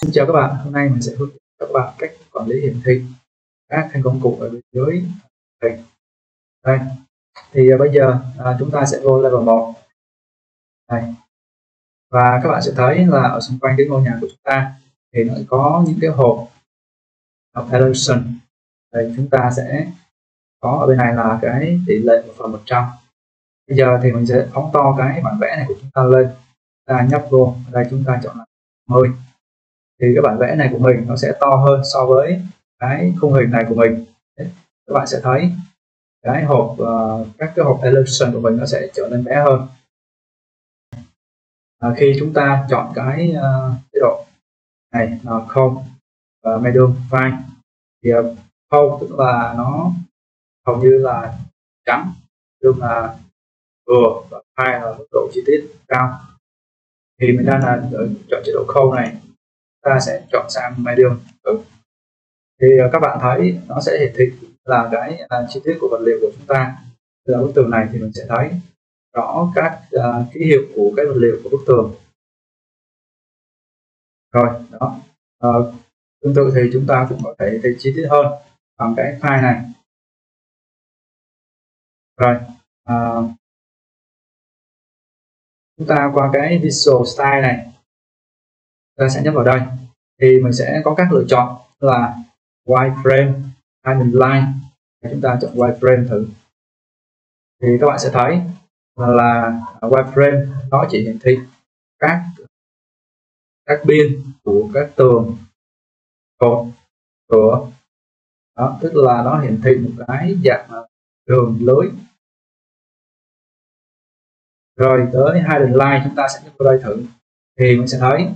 Xin chào các bạn, hôm nay mình sẽ hướng dẫn các bạn cách quản lý hiển thị các thanh công cụ ở bên dưới hình. Đây, thì à, bây giờ à, chúng ta sẽ vô level 1. Đây. Và các bạn sẽ thấy là ở xung quanh cái ngôi nhà của chúng ta thì nó có những cái hộp of. Đây chúng ta sẽ có ở bên này là cái tỷ lệ một phần 100. Bây giờ thì mình sẽ phóng to cái bản vẽ này của chúng ta lên. Ta nhấp vô, ở đây chúng ta chọn là 10 thì cái bản vẽ này của mình nó sẽ to hơn so với cái khung hình này của mình. Đấy. các bạn sẽ thấy cái hộp uh, các cái hộp elevation của mình nó sẽ trở nên bé hơn. À, khi chúng ta chọn cái uh, chế độ này là không và medium fine thì ờ, uh, không tức là nó hầu như là trắng tức là vừa và hai là mức độ chi tiết cao. Thì mình đang là chọn chế độ khâu này ta sẽ chọn sang medium. Ừ. thì uh, các bạn thấy nó sẽ hiển thị là cái uh, chi tiết của vật liệu của chúng ta. Từ bức tường này thì mình sẽ thấy rõ các uh, ký hiệu của cái vật liệu của bức tường. Rồi đó. Uh, tương tự thì chúng ta cũng có thể thấy chi tiết hơn bằng cái file này. Rồi uh, chúng ta qua cái visual style này ta sẽ nhấp vào đây. Thì mình sẽ có các lựa chọn là wireframe hidden line. Chúng ta chọn wireframe thử. Thì các bạn sẽ thấy là wireframe nó chỉ hiển thị các các biên của các tường cột cửa. Đó, tức là nó hiển thị một cái dạng đường lưới. Rồi tới hidden line chúng ta sẽ nhấp vào đây thử. Thì mình sẽ thấy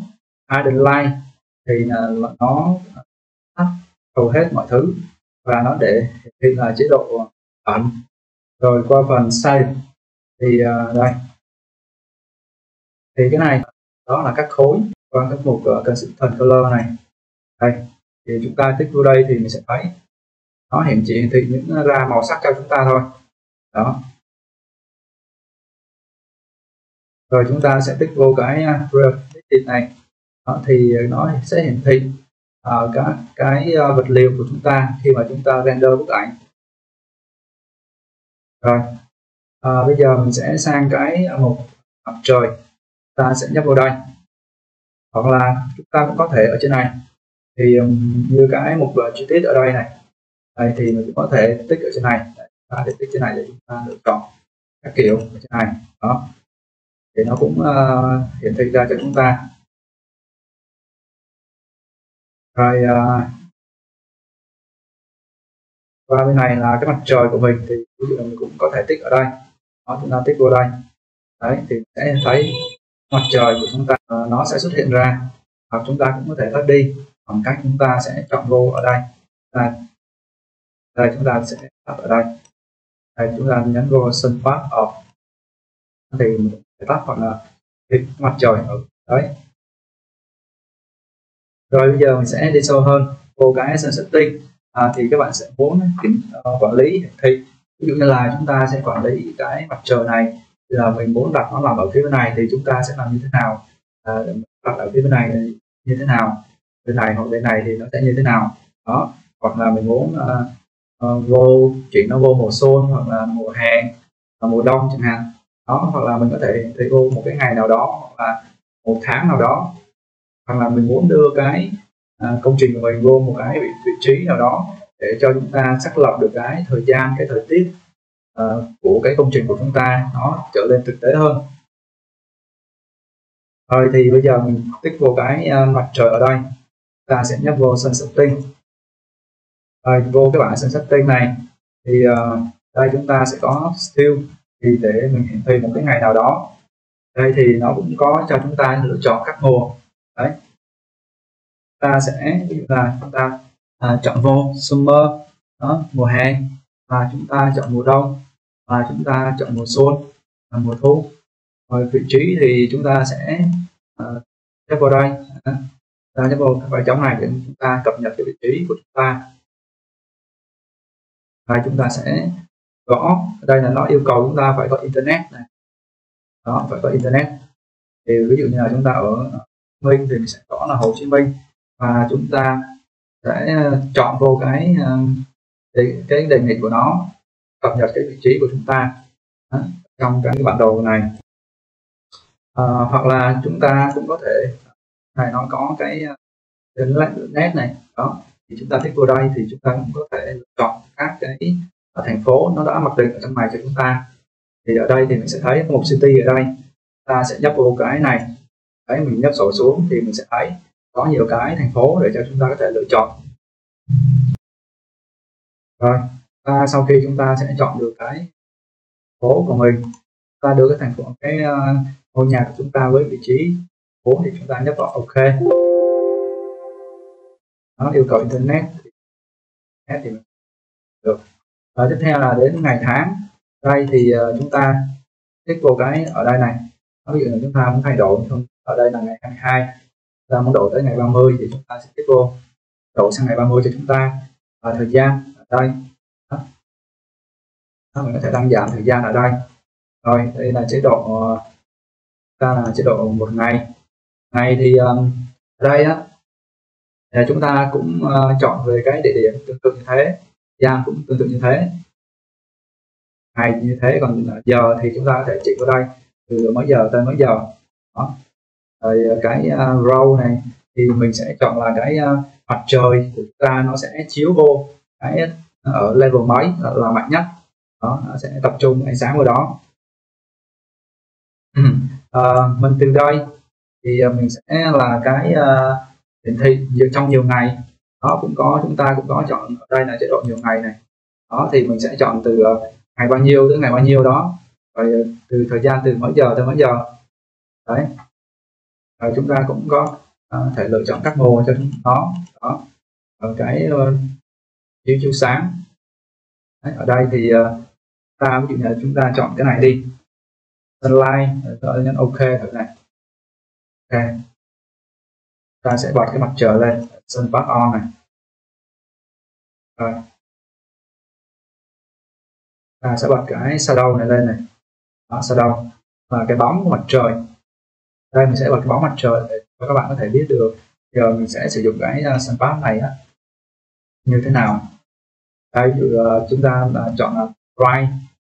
hidden line thì là nó tắt hầu hết mọi thứ và nó để hiện là chế độ ẩn. Rồi qua phần save thì uh, đây. Thì cái này đó là các khối qua các mục uh, à, consistent color này. Đây thì chúng ta tích vô đây thì mình sẽ thấy nó hiển chỉ hiển thị những ra màu sắc cho chúng ta thôi. Đó. Rồi chúng ta sẽ tích vô cái uh, này đó, thì nó sẽ hiển thị à, uh, các cái uh, vật liệu của chúng ta khi mà chúng ta render bức ảnh. Rồi uh, bây giờ mình sẽ sang cái mục mặt trời. Ta sẽ nhấp vào đây. Hoặc là chúng ta cũng có thể ở trên này. Thì um, như cái mục uh, chi tiết ở đây này. Đây thì mình cũng có thể tích ở trên này. Ta để tích trên này để chúng ta lựa chọn các kiểu ở trên này. Đó. Thì nó cũng uh, hiển thị ra cho chúng ta rồi uh, và bên này là cái mặt trời của mình thì ví dụ mình cũng có thể tích ở đây. Đó, chúng ta tích vô đây. Đấy thì sẽ thấy mặt trời của chúng ta uh, nó sẽ xuất hiện ra hoặc chúng ta cũng có thể tắt đi bằng cách chúng ta sẽ chọn vô ở đây. Đây, đây chúng ta sẽ tắt ở đây. Đây chúng ta nhấn vô sun path off thì mình tắt hoặc là mặt trời ở đấy rồi bây giờ mình sẽ đi sâu hơn. Vô cái Essence Setting à, thì các bạn sẽ muốn kiểm, uh, ờ, quản lý hiển thị. Ví dụ như là chúng ta sẽ quản lý cái mặt trời này thì là mình muốn đặt nó làm ở phía bên này thì chúng ta sẽ làm như thế nào? À, đặt ở phía bên này như thế nào? Bên này hoặc bên này thì nó sẽ như thế nào? Đó hoặc là mình muốn uh, uh, vô chuyển nó vô mùa xuân hoặc là mùa hè hoặc mùa đông chẳng hạn. Đó hoặc là mình có thể thấy vô một cái ngày nào đó hoặc là một tháng nào đó hoặc là mình muốn đưa cái à, công trình của mình vô một cái vị, vị trí nào đó để cho chúng ta xác lập được cái thời gian cái thời tiết à, của cái công trình của chúng ta nó trở lên thực tế hơn. Rồi thì bây giờ mình tích vô cái uh, mặt trời ở đây. Ta sẽ nhấp vô sân setting rồi vô cái bảng sân setting này thì uh, đây chúng ta sẽ có still thì để mình hiển thị một cái ngày nào đó. Đây thì nó cũng có cho chúng ta lựa chọn các mùa đấy. Ta sẽ ví dụ là chúng ta à, chọn vô summer đó mùa hè. Và chúng ta chọn mùa đông và chúng ta chọn mùa xuân và mùa thu. Rồi vị trí thì chúng ta sẽ à, uh, nhấp vào đây à. ta nhấp vào cái bài trống này để chúng ta cập nhật cái vị trí của chúng ta. Và chúng ta sẽ gõ đây là nó yêu cầu chúng ta phải có internet này. Đó phải có internet. Thì ví dụ như là chúng ta ở à, Minh thì mình sẽ gõ là Hồ Chí Minh. Và chúng ta sẽ ờ, chọn vô ờ, cái cái đề nghị của nó cập nhật cái vị trí của chúng ta đó, trong cái bản đồ này. À, hoặc là chúng ta cũng có thể này nó có cái đến nét này đó thì chúng ta thích vô đây thì chúng ta cũng có thể chọn các cái thành phố nó đã mặc định ở trong này cho chúng ta. Thì ở đây thì mình sẽ thấy có một city ở đây. Ta sẽ nhấp vô cái này đấy mình nhấp sổ xuống thì mình sẽ thấy có nhiều cái thành phố để cho chúng ta có thể lựa chọn. Rồi ta sau khi chúng ta sẽ chọn được cái phố của mình ta đưa cái thành phố cái uh, ngôi nhà của chúng ta với vị trí phố thì chúng ta nhấp vào ok. Nó yêu cầu internet. Thì thì được. Và tiếp theo là đến ngày tháng. Đây thì uh, chúng ta click vào cái ở đây này. Ví dụ là chúng ta muốn thay đổi ở đây là ngày 22 ta muốn đổi tới ngày 30 thì chúng ta sẽ tiếp vô đổi sang ngày 30 cho chúng ta. Và thời gian ở đây. Đó. Đó, mình có thể tăng giảm thời gian ở đây. Rồi đây là chế độ ờ, ta là chế độ một ngày. Ngày thì um, ở đây á chúng ta cũng uh, chọn về cái địa điểm tương tự như thế. Gian cũng tương tự như thế. Ngày như thế còn giờ thì chúng ta có thể chỉnh vào đây. Từ mấy giờ tới mấy giờ. Đó rồi ờ, cái ờ, uh, row này thì mình sẽ chọn là cái uh, mặt trời. Của chúng ta nó sẽ chiếu vô cái ở level mấy là mạnh nhất. Đó nó sẽ tập trung ánh sáng vào đó. À, mình từ đây thì mình sẽ là cái uh, hiển thị trong nhiều ngày. Đó cũng có chúng ta cũng có chọn ở đây là chế độ nhiều ngày này. Đó thì mình sẽ chọn từ uh, ngày bao nhiêu tới ngày bao nhiêu đó. Rồi uh, từ thời gian từ mấy giờ tới mấy giờ. Đấy và chúng ta cũng có uh, thể lựa chọn các màu cho nó. Đó. Ở cái uh, chiếu chiếu sáng. Đấy, ở đây thì uh, ta ví dụ như là chúng ta chọn cái này đi. Sunlight rồi nhấn ok thử này. Ok. Ta sẽ bật cái mặt trời lên sun back on này. Rồi. Ta sẽ bật cái shadow này lên này. Đó, shadow. Và cái bóng của mặt trời đây mình sẽ bật cái bóng mặt trời để cho các bạn có thể biết được. Giờ mình sẽ sử dụng cái à, uh, sun này á. Như thế nào? Đây ví dụ uh, chúng ta uh, chọn là right.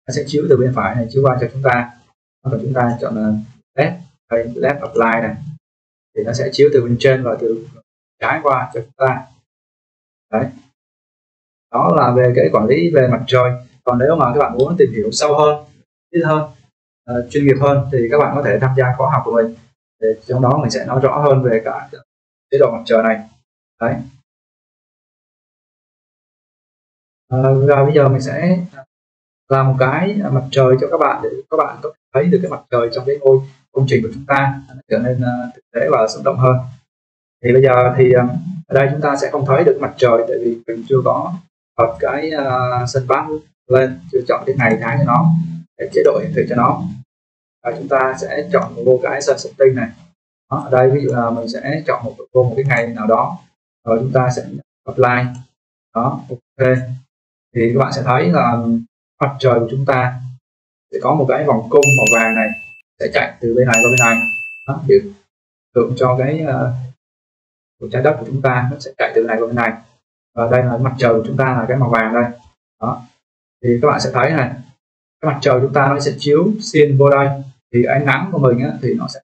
Nó sẽ chiếu từ bên phải này chiếu qua cho chúng ta. Hoặc chúng ta chọn là left. Đây left apply này. Thì nó sẽ chiếu từ bên trên và từ trái qua cho chúng ta. Đấy. Đó là về cái quản lý về mặt trời. Còn nếu mà các bạn muốn tìm hiểu sâu hơn ít hơn uh, chuyên nghiệp hơn thì các bạn có thể tham gia khóa học của mình để trong đó mình sẽ nói rõ hơn về cả chế độ mặt trời này. Đấy. À, và bây giờ mình sẽ làm một cái mặt trời cho các bạn để các bạn có thể thấy được cái mặt trời trong cái ngôi công trình của chúng ta trở nên uh, thực tế và sống động hơn. Thì bây giờ thì à, ở đây chúng ta sẽ không thấy được mặt trời tại vì mình chưa có bật cái uh, sân bát lên chưa chọn cái ngày tháng cho nó để chế độ hiển thị cho nó và chúng ta sẽ chọn vô cái sun setting này. Đó, ở đây ví dụ là mình sẽ chọn một vô một cái ngày nào đó rồi chúng ta sẽ apply. Đó ok. Thì các bạn sẽ thấy là mặt trời của chúng ta sẽ có một cái vòng cung màu vàng này sẽ chạy từ bên này qua bên này. Đó, biểu tượng cho cái uh, của trái đất của chúng ta nó sẽ chạy từ này qua bên này. Và đây là mặt trời của chúng ta là cái màu vàng đây. Đó thì các bạn sẽ thấy này cái mặt trời chúng ta nó sẽ chiếu xuyên vô đây thì ánh nắng của mình á, thì nó sẽ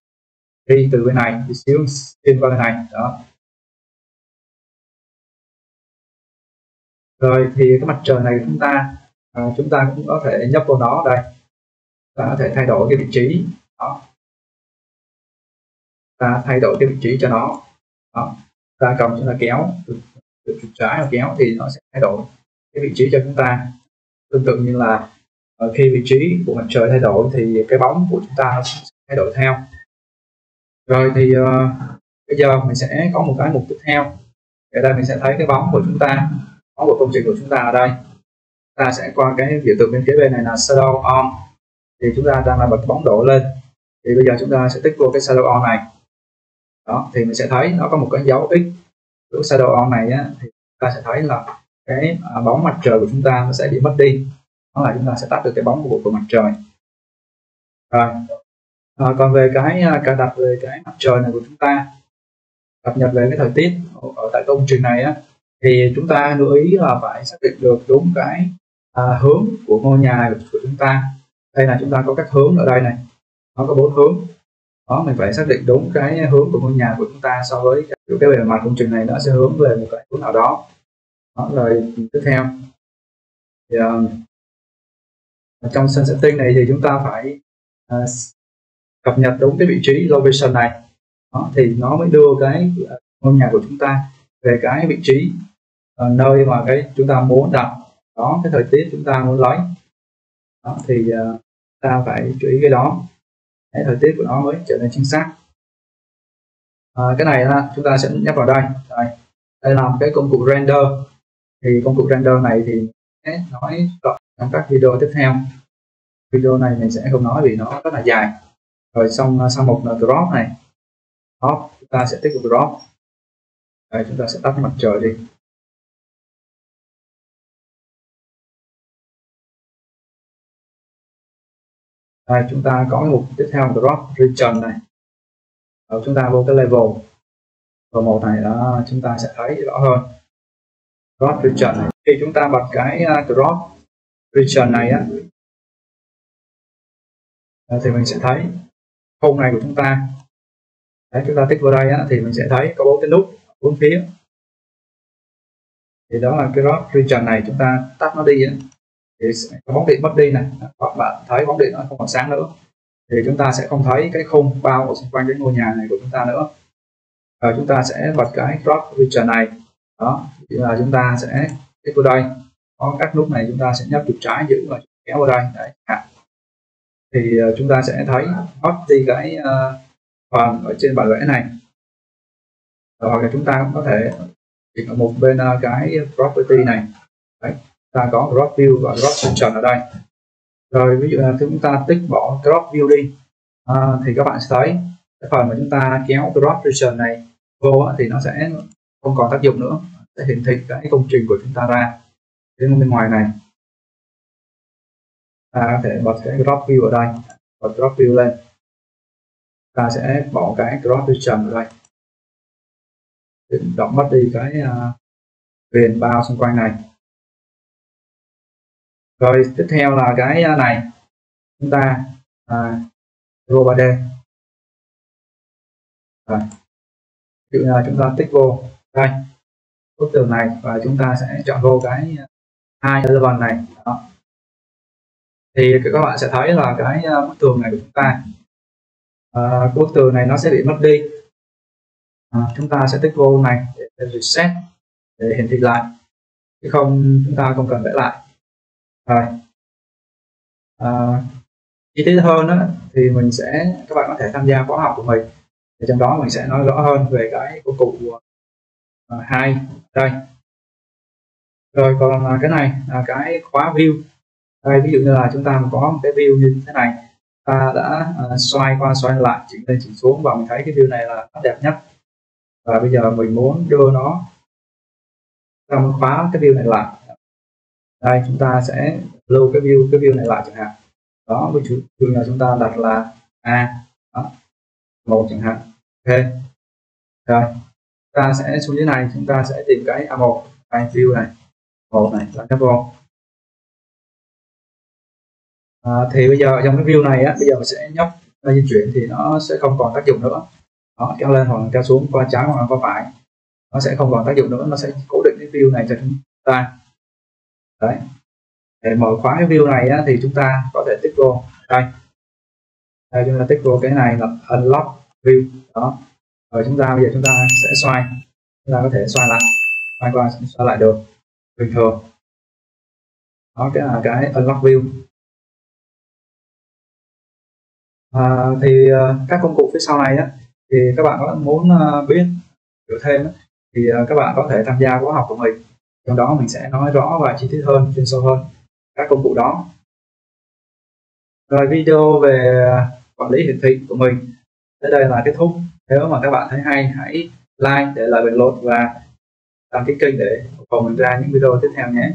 đi từ bên này thì xíu xuyên qua bên này đó. Rồi thì cái mặt trời này của chúng ta à, chúng ta cũng có thể nhấp vào nó đây. Ta có thể thay đổi cái vị trí đó. Ta thay đổi cái vị trí cho nó đó. Ta cầm chúng ta kéo từ, từ trái và kéo thì nó sẽ thay đổi cái vị trí cho chúng ta. Tương tự như là Ờ, khi vị trí của mặt trời thay đổi thì cái bóng của chúng ta thay đổi theo. Rồi thì uh, bây giờ mình sẽ có một cái mục tiếp theo. Ở đây mình sẽ thấy cái bóng của chúng ta bóng của công trình của chúng ta ở đây. Ta sẽ qua cái biểu tượng bên phía bên này là shadow on. Thì chúng ta đang là bật bóng đổ lên. Thì bây giờ chúng ta sẽ tích vô cái shadow on này. Đó thì mình sẽ thấy nó có một cái dấu x của shadow on này á, thì ta sẽ thấy là cái à, bóng mặt trời của chúng ta nó sẽ bị mất đi đó là chúng ta sẽ tắt được cái bóng của, của mặt trời. Rồi. À, còn về cái à, cài đặt về cái mặt trời này của chúng ta cập nhật về cái thời tiết ở tại công trình này á thì chúng ta lưu ý là phải xác định được đúng cái à, hướng của ngôi nhà của chúng ta. Đây là chúng ta có các hướng ở đây này. Nó có bốn hướng. Đó mình phải xác định đúng cái hướng của ngôi nhà của chúng ta so với cái bề mặt công trình này nó sẽ hướng về một cái hướng nào đó. Đó rồi tiếp theo. Thì, uh, trong sân setting này thì chúng ta phải uh, cập nhật đúng cái vị trí location này. Đó, thì nó mới đưa cái à, ngôi nhà của chúng ta về cái vị trí uh, nơi mà cái chúng ta muốn đặt. Đó cái thời tiết chúng ta muốn lấy. Đó, thì uh, ta phải chú ý cái đó. Cái thời tiết của nó mới trở nên chính xác. À, cái này là chúng ta sẽ nhấp vào đây. Đây, đây là một cái công cụ render. Thì công cụ render này thì sẽ nói trong các video tiếp theo. Video này mình sẽ không nói vì nó rất là dài. Rồi xong à, sang một là drop này drop chúng ta sẽ tiếp tục drop. Đây chúng ta sẽ tắt mặt trời đi. Đây chúng ta có cái mục tiếp theo drop region này. Rồi chúng ta vô cái level. Và một này đó chúng ta sẽ thấy rõ hơn drop region này. Khi chúng ta bật cái uh, drop region này á à, thì mình sẽ thấy khung này của chúng ta. Đấy, chúng ta tích vào đây á, thì mình sẽ thấy có bốn cái nút bốn phía. Thì đó là cái drop region này chúng ta tắt nó đi á. Thì bóng điện mất đi này các bạn thấy bóng điện nó không còn sáng nữa. Thì chúng ta sẽ không thấy cái khung bao ở xung quanh cái ngôi nhà này của chúng ta nữa. Và chúng ta sẽ bật cái drop region này đó thì là chúng ta sẽ click vào đây. Có các nút này chúng ta sẽ nhấp chuột trái giữ và kéo vào đây. Đấy. À. Thì à, chúng ta sẽ thấy mất đi cái à, phần ở trên bản vẽ này. Hoặc là chúng ta cũng có thể ở một bên cái property này. Đấy ta có drop view và drop section ở đây. Rồi ví dụ là chúng ta tích bỏ drop view đi. À, thì các bạn sẽ thấy cái phần mà chúng ta kéo drop section này vô thì nó sẽ không còn tác dụng nữa sẽ hiển thị cái công trình của chúng ta ra đến bên ngoài này. Ta có thể bật cái drop view ở đây bật drop view lên. Ta sẽ bỏ cái drop vision ở đây. Để động mất đi cái uh, viền bao xung quanh này. Rồi tiếp theo là cái à, này. Chúng ta à, vô 3D rồi. Ví dụ là chúng ta tích vô đây bức tường này và chúng ta sẽ chọn vô cái à, hai level này. Đó. thì các bạn sẽ thấy là cái à, bức tường này của chúng ta à, bức tường này nó sẽ bị mất đi. À, chúng ta sẽ tích vô này để reset để hiển thị lại chứ không chúng ta không cần vẽ lại. Rồi. À, chi tiết hơn đó, thì mình sẽ các bạn có thể tham gia khóa học của mình. Thì trong đó mình sẽ nói rõ hơn về cái công cụ à, Ờ, hai đây. Rồi còn à, cái này là cái khóa view. Đây ví dụ như là chúng ta có một cái view như thế này ta đã uh, xoay qua xoay lại chỉnh lên chỉnh xuống và mình thấy cái view này là đẹp nhất. Và bây giờ mình muốn đưa nó trong khóa cái view này lại. Đây chúng ta sẽ lưu cái view cái view này lại chẳng hạn. Đó ví dụ là chúng ta đặt là a đó, một chẳng hạn. Ok. Rồi ta sẽ xuống dưới này chúng ta sẽ tìm cái a1 cái view này một này là cái vô. À, thì bây giờ trong cái view này á bây giờ mình sẽ nhấp à, di chuyển thì nó sẽ không còn tác dụng nữa. Đó kéo lên hoặc kéo xuống qua trái hoặc qua phải. Nó sẽ không còn tác dụng nữa nó sẽ cố định cái view này cho chúng ta. Đấy. Để mở khóa cái view này á, thì chúng ta có thể tích vô. Đây. Đây chúng ta tích vô cái này là unlock view. Đó rồi chúng ta bây giờ chúng ta sẽ xoay. Chúng ta có thể xoay lại. Xoay qua xoay lại được. Bình thường. Đó cái là cái unlock view. À, thì à, các công cụ phía sau này á, thì các bạn có muốn à, biết hiểu thêm á, thì à, các bạn có thể tham gia khóa học của mình. Trong đó mình sẽ nói rõ và chi tiết hơn chuyên sâu hơn các công cụ đó. Rồi video về quản lý hiển thị của mình. Tới đây là kết thúc nếu mà các bạn thấy hay, hãy like để lại bình luận và đăng ký kênh để ủng hộ mình ra những video tiếp theo nhé.